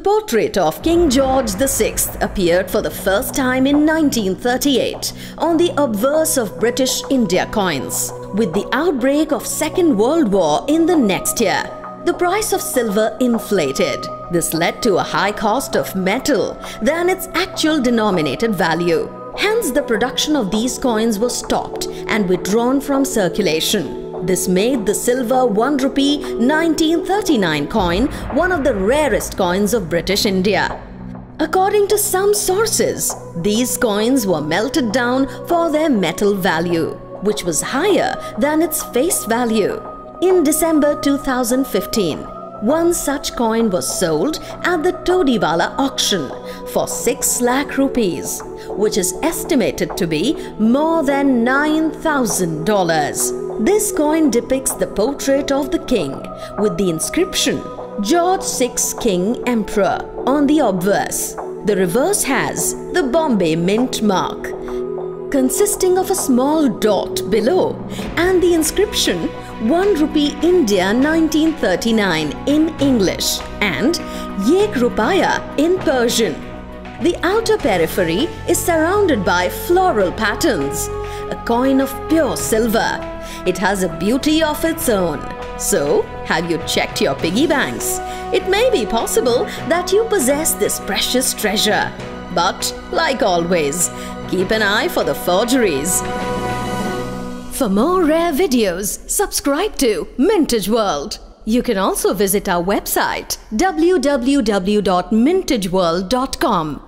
portrait of King George VI appeared for the first time in 1938 on the obverse of British India coins. With the outbreak of Second World War in the next year, the price of silver inflated. This led to a high cost of metal than its actual denominated value. Hence, the production of these coins was stopped and withdrawn from circulation. This made the silver 1 rupee 1939 coin one of the rarest coins of British India. According to some sources, these coins were melted down for their metal value, which was higher than its face value. In December 2015, one such coin was sold at the Todywalla auction for 6 lakh rupees, which is estimated to be more than $9,000. This coin depicts the portrait of the king with the inscription George VI King Emperor on the obverse. The reverse has the Bombay Mint mark consisting of a small dot below and the inscription 1 rupee India 1939 in English and Yek Rupaya in Persian. The outer periphery is surrounded by floral patterns, a coin of pure silver. It has a beauty of its own. So, have you checked your piggy banks? It may be possible that you possess this precious treasure. But, like always, keep an eye for the forgeries. For more rare videos, subscribe to Mintage World. You can also visit our website www.mintageworld.com.